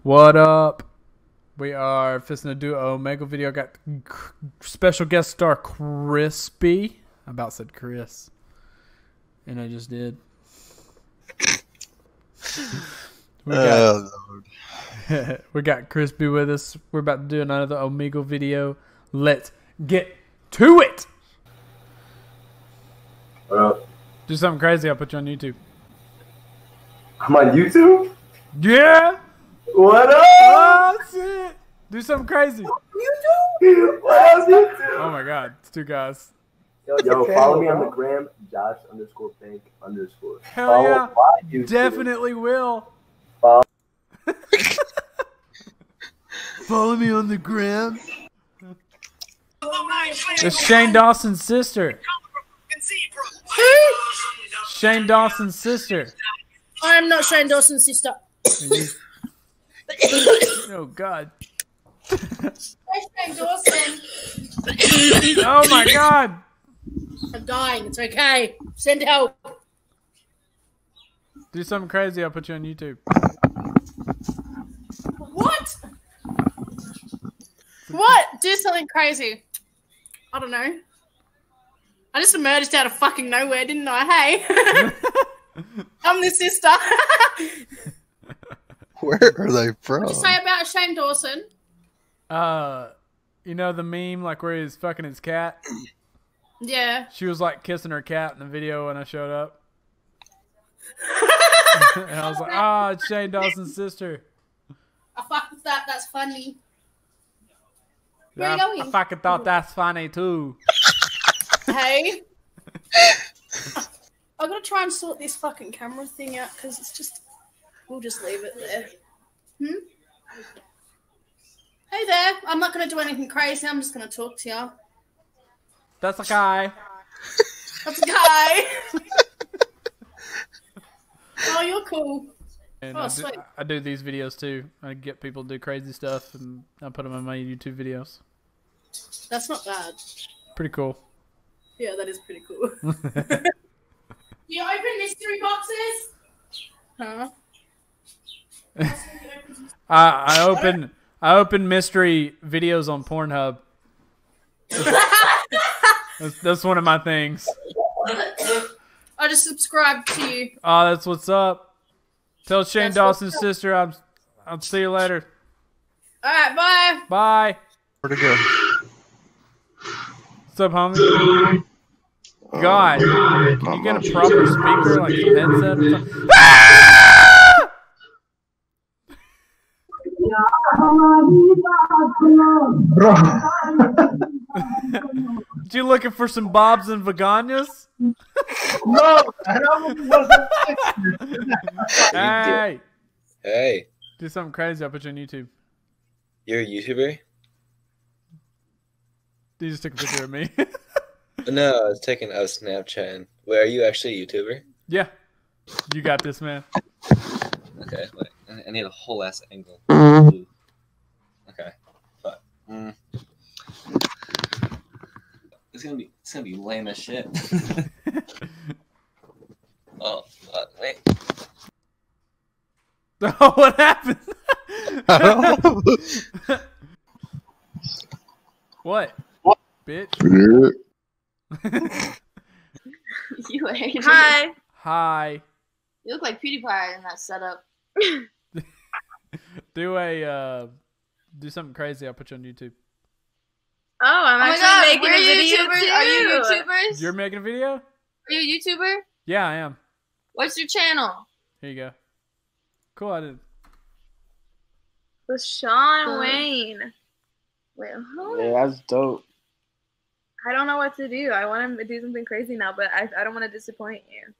What up? We are fisting to do a Omegle video. Got special guest star Crispy. I about said Chris, and I just did. We oh, got, Oh, we got Crispy with us. We're about to do another Omegle video. Let's get to it. What up? Do something crazy. I'll put you on YouTube. I'm on YouTube? Yeah. What up? Oh shit. Do something crazy. YouTube? What up, YouTube? Oh my god, it's two guys. Yo, follow me on the gram, Josh underscore bank underscore. Hell Follow yeah. my YouTube. Definitely will. Follow- Follow me on the gram. It's Shane Dawson's sister. Shane Dawson's sister. I'm not Shane Dawson's sister. Oh god. Oh my god. I'm dying. It's okay. Send help. Do something crazy. I'll put you on YouTube. What? What? Do something crazy. I don't know. I just emerged out of fucking nowhere, didn't I? Hey. I'm the sister. where are they from? What'd you say about Shane Dawson? Uh, you know the meme like where he's fucking his cat. Yeah. She was like kissing her cat in the video when I showed up, and I was like, "Ah, it's Shane Dawson's sister." I fuck with that. That's funny. Where I, are you I going? fucking thought that's funny too. Hey. I gotta try and sort this fucking camera thing out because it's just. We'll just leave it there. Hmm? Hey there. I'm not gonna do anything crazy. I'm just gonna talk to you. That's a guy. That's a guy. oh, you're cool. And Oh, I, do, sweet. I do these videos too. I get people to do crazy stuff, and I put them in my YouTube videos. That's not bad. Pretty cool. Yeah, that is pretty cool. you open mystery boxes? Huh? I I open I open mystery videos on Pornhub. That's, that's one of my things. I just subscribed to you. Oh, that's what's up. Tell Shane That's what's Dawson's up. sister I'm I'll see you later. Alright, bye. Bye. Pretty good. What's up, homie? God, can um, you get a proper speaker like a headset or something? you looking for some bobs and vagonias? No, I don't wasn't. Hey, Hey, do something crazy. I'll put you on YouTube. you're a YouTuber? You just took a picture of me. No, I was taking a Snapchat. And, Wait, are you actually a YouTuber? yeah, you got this, man. Okay, wait. I- I need a whole ass angle. Ooh. Okay, fuck. Mm. It's gonna be it's gonna be lame as shit. oh, fuck, wait. Oh, what happened? what? what? Bitch. You hate it. Hi. Hi. You look like PewDiePie in that setup. Do a uh, do something crazy. I'll put you on YouTube. Oh, I'm my actually God, making we're a video. YouTubers Are you too. YouTubers? You're making a video? Are you a YouTuber? Yeah, I am. What's your channel? Here you go. Cool. I did. With Shawn Uh, Wayne. Wait, hold on. Yeah, that's dope. I don't know what to do. I want to do something crazy now, but I, I don't want to disappoint you.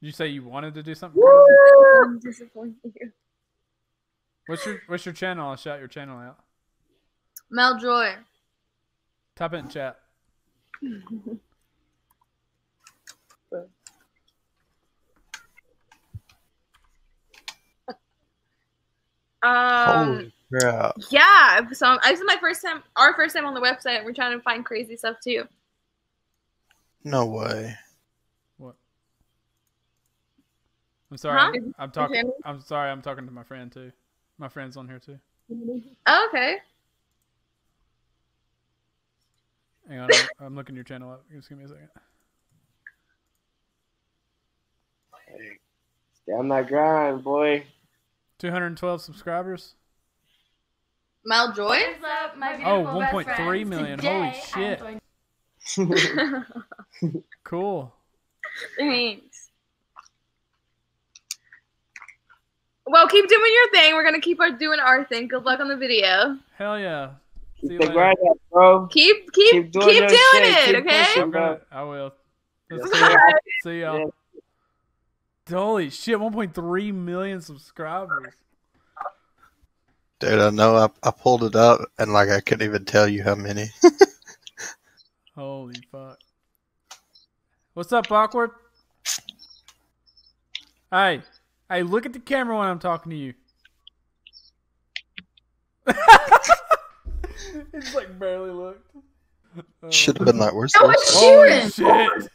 You say you wanted to do something crazy? I'm disappoint you. What's your What's your channel? I'll shout your channel out. Mel Joy. Type it in chat. Um, Holy crap. yeah. So this is my first time, our first time on the website. We're trying to find crazy stuff too. No way. What? I'm sorry. Huh? I'm, I'm talking. I'm sorry. I'm talking to my friend too. My friend's on here too. Oh, okay. Hang on, I'm, I'm looking your channel up. Just give me a second. Stay on that grind, boy. 212 subscribers. Mal Joy? Oh, 1.3 million. Holy shit. Cool. Thanks. Well, keep doing your thing. We're gonna keep our doing our thing. Good luck on the video. Hell yeah. See you Keep the later. grind up, bro. Keep keep keep Keep doing, doing it, Keep okay? pushing. I'm gonna, I will. Let's see, y'all. see y'all. Holy shit, 1.3 million subscribers. Dude, I know I, I pulled it up and like I couldn't even tell you how many. Holy fuck. What's up, awkward? Hey, hey, look at the camera when I'm talking to you. it's like barely looked. Oh. Should have been that worse. Oh, it's Holy Sheeran. shit.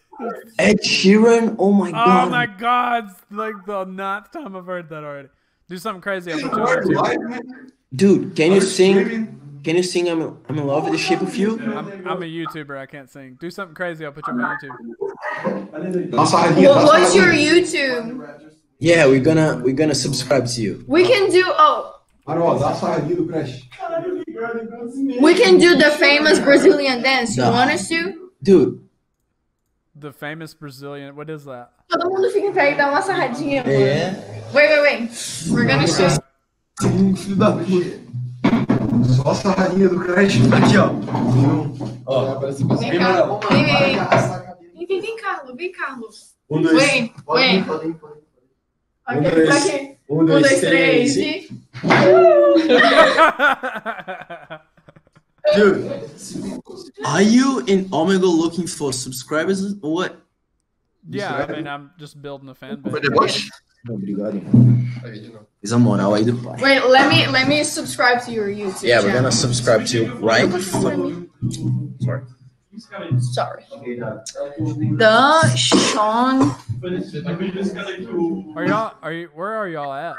Ed Sheeran? Oh my oh, god. Oh my god, it's like the ninth time I've heard that already. Do something crazy. I'll put you on YouTube. Dude, can you sing? Can you sing I'm, I'm in love with the shape of you? I'm, I'm a YouTuber. I can't sing. Do something crazy. I'll put you on my YouTube. Well, what's your YouTube? Yeah, we're gonna we're gonna subscribe to you. We can do oh we can do the famous Brazilian dance. You No. want us to? Dude, The famous Brazilian. What is that? Todo mundo fica em pé e dá uma sarradinha. mano. é. Wait, wait, wait. We're gonna show. Filho da puta. Só a sarradinha do Crash. Aqui, ó. Ó, Vem cá. Vem, vem, vem. Vem, vem, vem, Carlos. Vem, Carlos. Um, dois. Wait, wait. Podem, podem. Ok, Um, dois. aqui. Um, Um, dois, três e. Dude, Are you in Omegle looking for subscribers or what? yeah, I mean, I'm just building a fan base. foi deboche? Obrigado. Aí, de novo. Fiz a moral aí do pai. Wait, let me let me subscribe to your YouTube Yeah, we're gonna subscribe to you, right? Sorry. The Shawn. Are y'all? Are you? Where are y'all at?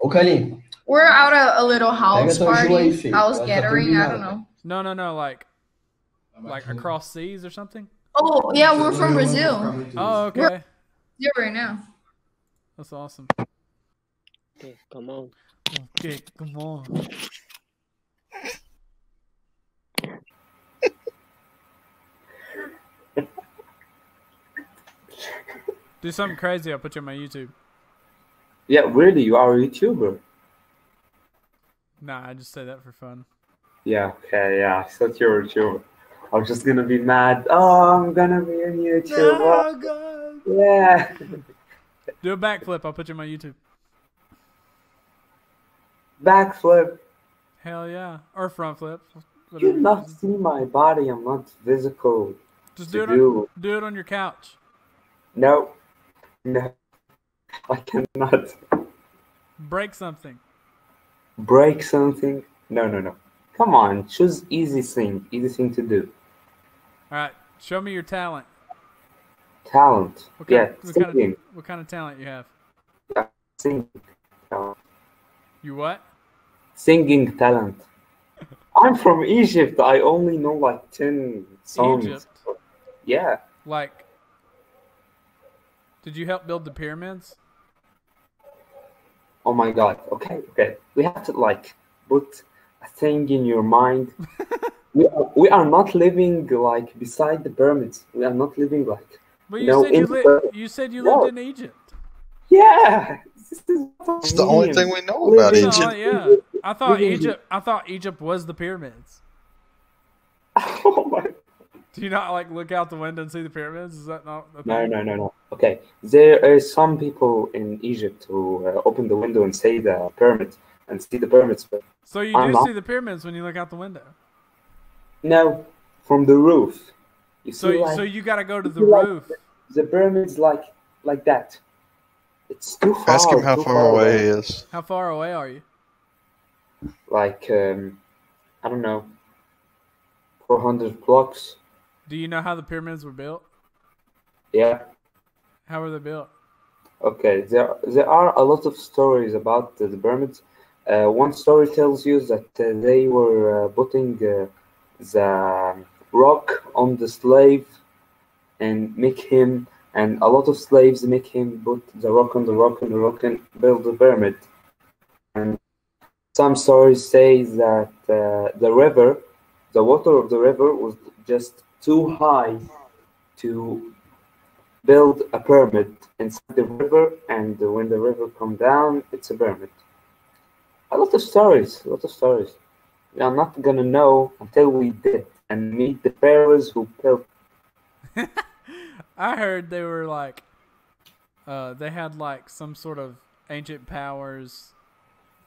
Ô, Kalim, We're out at a little house tua joia aí, party, filho. house Tá gathering. I don't know. No, no, no. Like, like across seas or something. Oh yeah, we're from Brazil. Oh, okay. Yeah, right now. That's awesome. Okay, come on. Okay, come on. Do something crazy. I'll put you on my YouTube. Yeah, really, you are a YouTuber. Nah, I just say that for fun. Yeah, okay, yeah, I thought you were a YouTuber. I was just gonna be mad. Oh, I'm gonna be a YouTuber. Oh god. Yeah. Do a backflip. I'll put you on my YouTube. Backflip. Hell yeah. Or front flip. You not see my body. I'm not physical. Just do it. On, do. do it on your couch. No. No. I cannot Break something. break something. No, no, no. Come on, choose easy thing. Easy thing to do. All right. Show me your talent. Talent. What Yeah, kind, what kind singing. of what kind of talent you have? Singing. Talent. You what? Singing talent. I'm from Egypt. I only know like 10 songs. Egypt. Yeah. Like, did you help build the pyramids? Oh my god. Okay, okay. We have to like put a thing in your mind. we, are, we are not living like beside the pyramids. We are not living like. But you No, said you, in li- you said you No. lived in Egypt. Yeah! This is It's the only thing we know about Living- No, Egypt. yeah. I thought Living- Egypt. I thought Egypt was the pyramids. Oh my. Do you not like look out the window and see the pyramids? Is that not? a No, no, no, no. Okay, there are some people in Egypt who uh, open the window and see the pyramids and see the pyramids, but So you I'm do not- see the pyramids when you look out the window. no, from the roof. You So see, you like, so you got to go to the you like- roof. the pyramids like like that. It's too far. Ask him how too far away he is. How far away are you? Like um, I don't know, four hundred blocks. Do you know how the pyramids were built? Yeah. How were they built? Okay. There there are a lot of stories about the, the pyramids, Uh, one story tells you that uh, they were uh, putting uh, the rock on the slave and make him, and a lot of slaves make him put the rock on the rock and the rock and build the pyramid. And some stories say that uh, the river, the water of the river was just too high to build a pyramid inside the river, and when the river come down, it's a pyramid. A lot of stories, a lot of stories. We are not gonna know until we did and meet the pharaohs who built. I heard they were like, uh, they had like some sort of ancient powers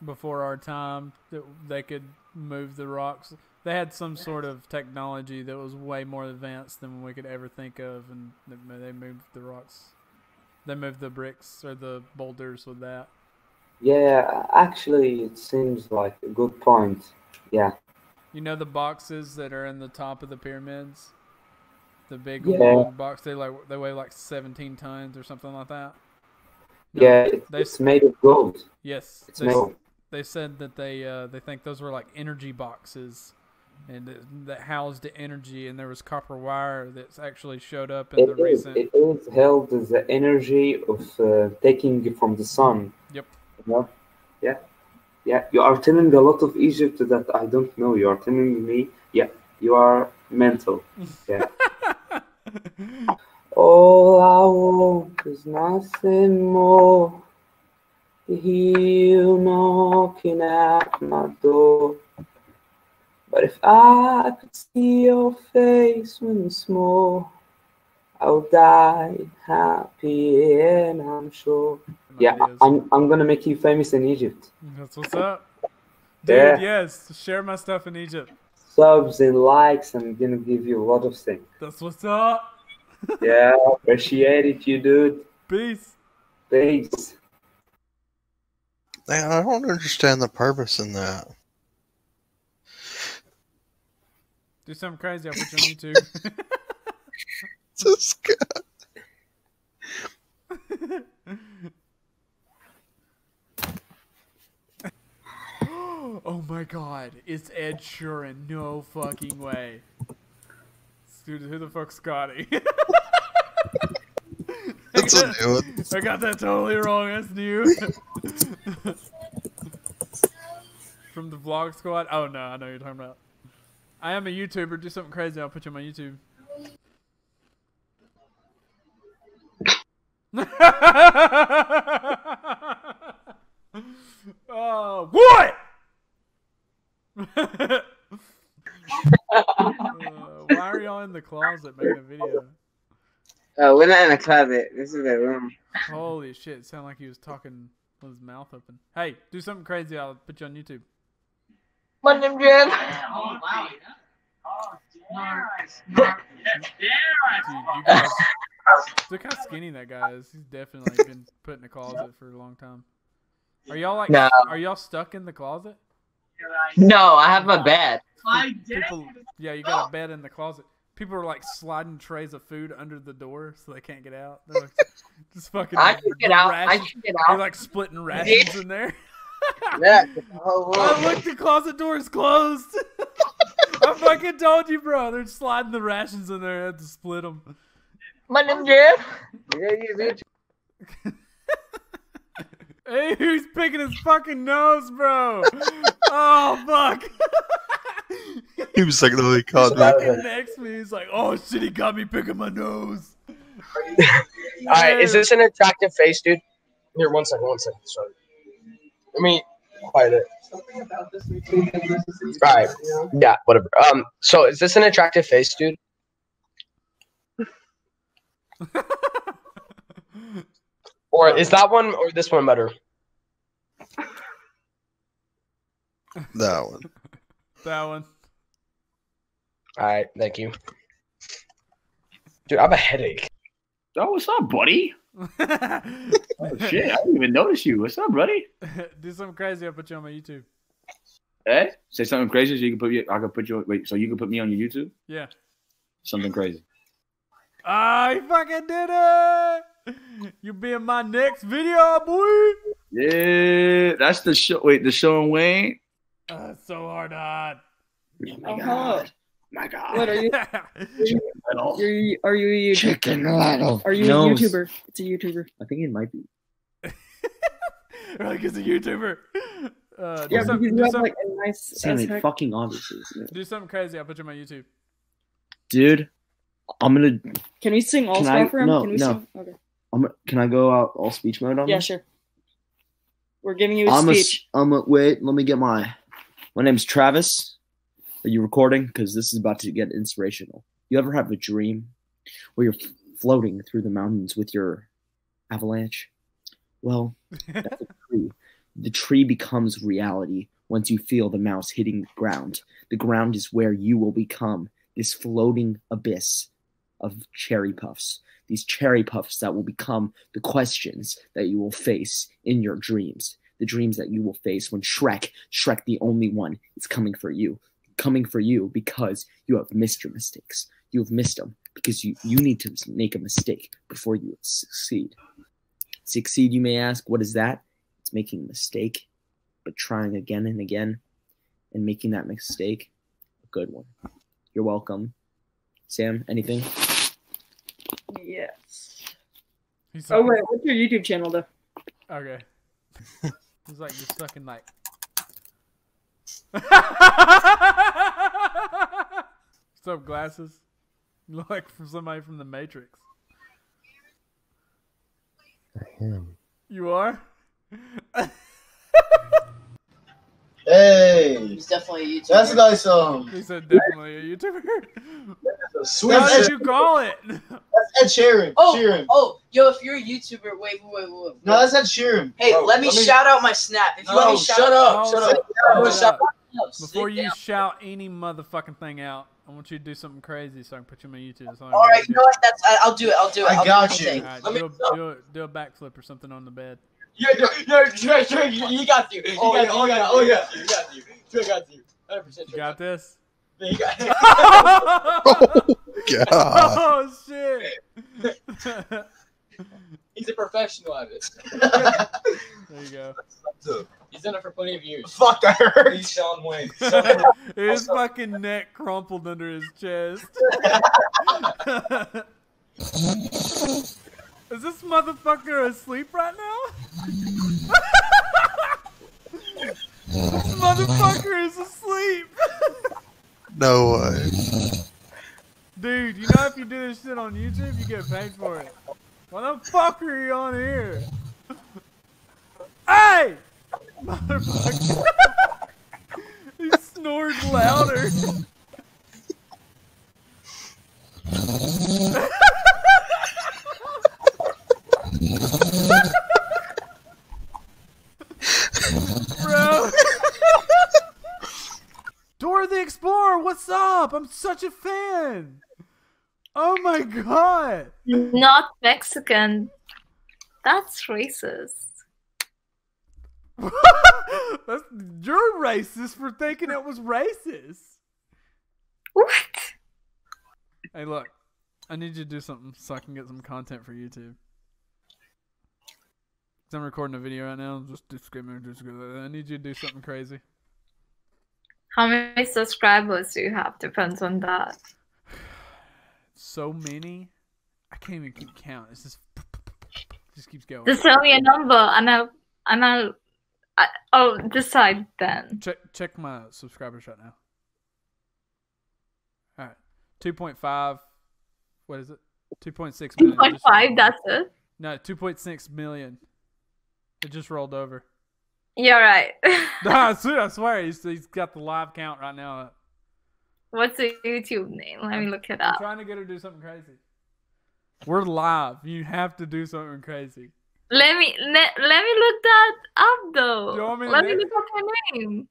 before our time that they could move the rocks. They had some sort of technology that was way more advanced than we could ever think of, and they- moved the rocks. They moved the bricks or the boulders with that. Yeah, actually, it seems like a good point. Yeah, You know the boxes that are in the top of the pyramids, the big Yeah. long box. They like they weigh like seventeen tons or something like that. No, yeah, it- they it's made of gold. Yes, It's they, they said that they uh, they think those were like energy boxes, and that, that housed the energy, and there was copper wire that's actually showed up in It the is. recent. It is held the energy of uh, taking it from the sun. Yep. You know? Yeah. Yeah. You are telling a lot of Egypt that I don't know. You are telling me, yeah, you are mental. Yeah. All I want is nothing more. You knocking at my door. But if I could see your face once more, I'll die happy and I'm sure. Yeah, I'm I'm gonna make you famous in Egypt. That's what's up, dude. Yeah. Yes, share my stuff in Egypt. Subs and likes, I'm gonna give you a lot of things. That's what's up. Yeah, appreciate it, you dude. Peace. Peace. Man, I don't understand the purpose in that. Do something crazy. I'll put you on YouTube. Oh my god, it's Ed Sheeran. No fucking way. Dude, who the fuck's Scotty? That's a new one. I got that totally wrong. That's new. From the vlog squad. Oh no, I know you're talking about. I am a YouTuber. Do something crazy. I'll put you on my YouTube. oh, what? Uh, why are y'all in the closet making a video? Oh, we're not in a closet. This is a room. Holy shit! It sounded like he was talking with his mouth open. Hey, do something crazy. I'll put you on YouTube. My name Jim. Dude, you guys, look how skinny that guy is. He's definitely been put in a closet for a long time. Are y'all like? No. Are y'all stuck in the closet? No, I have a bed. People, yeah, you got a bed in the closet. People are like sliding trays of food under the door so they can't get out. They're like, just fucking. I can get the out. I ration- can get They're like splitting rations in there. Yeah, the whole Oh, room. look, the closet door is closed. I fucking told you, bro. They're sliding the rations in there. I had to split them. My name's Jeff. Yeah, you bitch. Hey, who's picking his fucking nose, bro? oh, fuck. He was like, "Oh, he caught me." fucking next me. He's like, oh, shit, he got me picking my nose. All right, is this an attractive face, dude? Here, one second, one second. Sorry. Let me quiet it. All right. Yeah, whatever. Um, so is this an attractive face, dude? or is that one or this one better? That one. That one. All right, thank you. Dude, I have a headache. Oh, what's up, buddy? Oh shit, I didn't even notice you. What's up, buddy? Do something crazy. I'll put you on my YouTube. Eh? Say something crazy so you can put you. I can put you. Wait, so you can put me on your YouTube? Yeah. Something crazy. Ah, he fucking did it. You be in my next video, boy. Yeah, that's the show. Wait, the show and Wayne. Uh, so hard hide. Oh, hello. My God. What are you? Are you, are you a YouTuber? Chicken Little. Are you No. a YouTuber? It's a YouTuber. I think it might be. like it's a YouTuber. Uh, Yeah, some, you do, have some, like a nice. Sam, ass fucking obviously. do something crazy. I'll put you on my YouTube. Dude, I'm gonna. Can we sing all Can star I- for him? no, Can we no. sing? Okay. I'm. Can I go out all speech mode on Yeah, this? sure. We're giving you a I'm a, speech. s- I'm a, wait, let me get my. My name's Travis. Are you recording? Because this is about to get inspirational. You ever have a dream where you're floating through the mountains with your avalanche? Well, that's a tree. The tree becomes reality once you feel the mouse hitting the ground. The ground is where you will become this floating abyss of cherry puffs. These cherry puffs that will become the questions that you will face in your dreams. The dreams that you will face when Shrek, Shrek the only one, is coming for you. Coming for you because you have missed your mistakes. You have missed them because you, you need to make a mistake before you succeed. Succeed, you may ask, what is that? It's making a mistake, but trying again and again and making that mistake a good one. You're welcome. Sam, anything? Yes. He's Oh wait, what's your YouTube channel though? Okay. He's like just sucking like. What's glasses? You look like from somebody from the Matrix. I am. You are. Hey, He's definitely a YouTuber. that's nice. Um, He said definitely a YouTuber. sweet. How did you call it? That's Ed Sheeran. Oh, Sheeran. oh, yo, if you're a YouTuber, wait, wait, wait, wait. No, that's Ed Sheeran. Hey, Bro, let me shout out my snap. If you No, let me shout shut out, up, Oh, shut sit up. down, I'm gonna sit shout down. out. Before you shout any motherfucking thing out, I want you to do something crazy so I can put you on my YouTube. That's all I All want right, to you do. know what? That's I, I'll do it. I'll do it. I I'll got you. anything. Alright, Let me. do, a, do, a, do a backflip or something on the bed. Yeah, yeah, yeah, yeah, yeah, yeah, you got you. You Oh, got yeah, you. oh, yeah, got oh, you. yeah. You got you. You got you. 100% You got this? You got oh, God. oh shit! He's a professional at it. there you go. He's done it for plenty of years. Fuck, that hurt. He's Shawn Wayne. his fucking neck crumpled under his chest. Is this motherfucker asleep right now? this motherfucker is asleep. No way. Dude, you know if you do this shit on YouTube, you get paid for it. Why the fuck are you on here? Hey! Motherfucker. he snored louder. Bro. Dora the Explorer, what's up? I'm such a fan. Oh my god. Not Mexican. That's racist. That's, you're racist for thinking it was racist. What? Hey, look. I need you to do something so I can get some content for YouTube. 'Cause I'm recording a video right now. Just, just give just give me- I need you to do something crazy. How many subscribers do you have? Depends on that. So many, I can't even keep count. It's just, just keeps going. Just tell me a number, and I'll and I'll. I, oh, decide then. Check check my subscribers right now. All right, two point five. What is it? Two point six Two million. point five. That's it. No, two point six million. It just rolled over. You're right. nah, I swear, I swear, he's, he's got the live count right now. What's the YouTube name? Let me look it up. I'm trying to get her to do something crazy. We're live. You have to do something crazy. Let me let, let me look that up though. You want me to let me look up her name.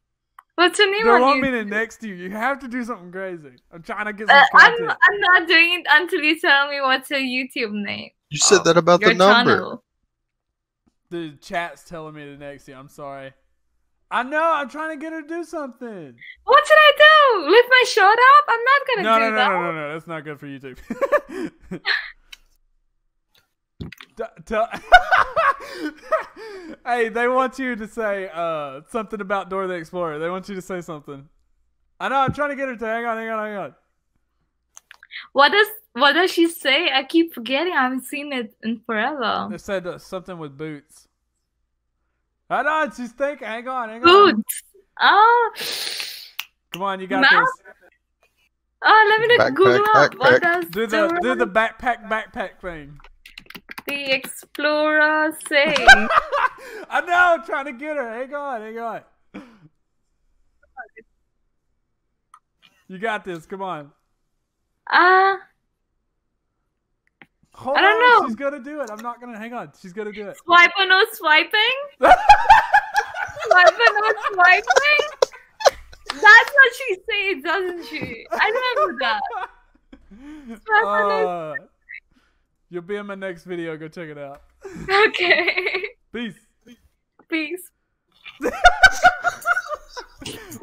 What's your name Don't on want YouTube? me to next to you. You have to do something crazy. I'm trying to get some Uh, I'm. I'm not doing it until you tell me what's your YouTube name. You said that about Your the number. channel. The chat's telling me to next you. I'm sorry. I know. I'm trying to get her to do something. What did I do? Lift my shirt up? I'm not gonna No, do no, no, that. no, no, no. That's not good for YouTube. D- tell- hey, they want you to say uh, something about Dora the Explorer. They want you to say something. I know. I'm trying to get her to hang on, hang on, hang on. What does what does she say? I keep forgetting. I haven't seen it in forever. They said uh, something with boots. Hang on, she's thinking. Hang on, hang on. Boots. Oh, Come on, you got Mouth? this. oh, let me Backpack, Google up. What does Do the do the backpack backpack thing. the Explorer say? I know. I'm trying to get her. Hang on, hang on. You got this. Come on. Ah, Hold I don't on. know. She's gonna do it. I'm not gonna. Hang on. She's gonna do it. swipe or no swiping? swipe or no swiping? That's what she says, doesn't she? I remember that. Swipe or no Uh, you'll be in my next video. Go check it out. Okay. Peace. Peace.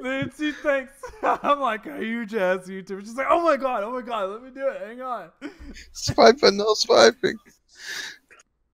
Then she thinks I'm like a huge ass YouTuber. She's like, oh my god, oh my god, let me do it. Hang on. Swiping, no swiping.